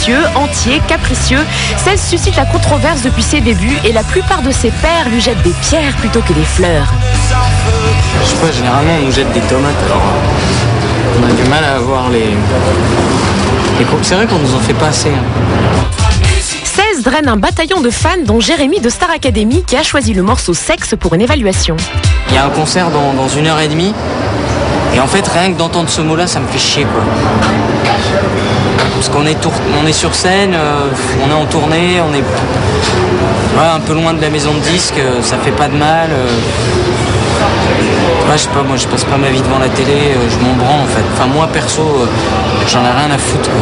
ambitieux, entier, capricieux, 16 suscite la controverse depuis ses débuts et la plupart de ses pairs lui jettent des pierres plutôt que des fleurs. Je sais pas, généralement on nous jette des tomates, alors on a du mal à avoir les... C'est vrai qu'on nous en fait pas assez. hein. 16 draine un bataillon de fans dont Jérémy de Star Academy qui a choisi le morceau Sexe pour une évaluation. Il y a un concert dans, dans une heure et demie, et en fait rien que d'entendre ce mot-là, ça me fait chier quoi. Parce qu'on est, tour- on est sur scène, euh, on est en tournée, on est ouais, un peu loin de la maison de disques, euh, ça fait pas de mal. euh. Ouais, je sais pas, moi je passe pas ma vie devant la télé, je m'en branle en fait. Enfin moi perso, j'en ai rien à foutre quoi.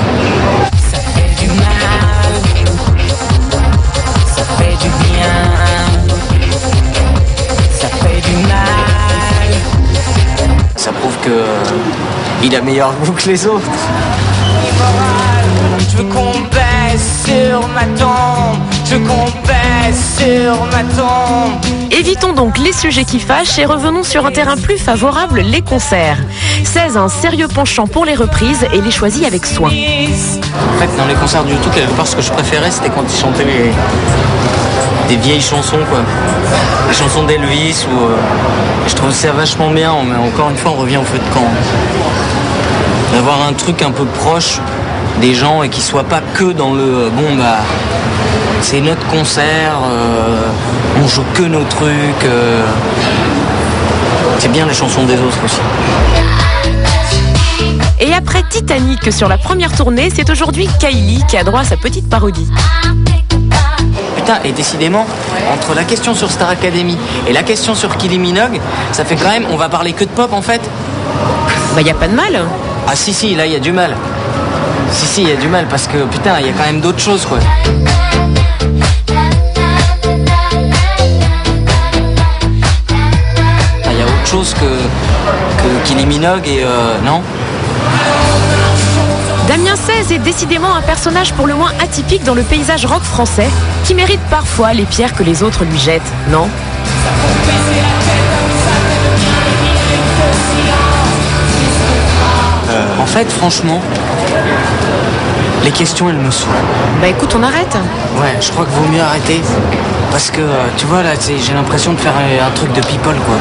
Ça prouve que il a meilleur goût que les autres. Je veux qu'on baisse sur ma tombe, je veux qu'on baisse sur ma tombe. Évitons donc les sujets qui fâchent et revenons sur un terrain plus favorable, les concerts. 16 a un sérieux penchant pour les reprises et les choisit avec soin. En fait, dans les concerts du tout, quelque part, ce que je préférais, c'était quand ils chantaient les... des vieilles chansons, quoi. Les chansons d'Elvis, ou... euh, Je trouve ça vachement bien, mais encore une fois, on revient au feu de camp. D'avoir un truc un peu proche des gens et qui soit pas que dans le... euh, Bon, bah... C'est notre concert, euh, on joue que nos trucs. euh, C'est bien les chansons des autres aussi. Et après Titanic sur la première tournée, c'est aujourd'hui Kylie qui a droit à sa petite parodie. Putain, et décidément, entre la question sur Star Academy et la question sur Kylie Minogue, ça fait quand même, on va parler que de pop en fait. Bah y a pas de mal. Ah si si, là il y a du mal. Si si, il y a du mal parce que putain, il y a quand même d'autres choses quoi. Ah, Il y a autre chose que, que Minogue et euh, non? Damien 16 est décidément un personnage pour le moins atypique dans le paysage rock français, qui mérite parfois les pierres que les autres lui jettent, non? Fait, franchement, les questions elles me saoulent. Bah écoute, on arrête. Ouais, je crois qu'il vaut mieux arrêter. Parce que, euh, tu vois, là, c'est- j'ai l'impression de faire un truc de people, quoi.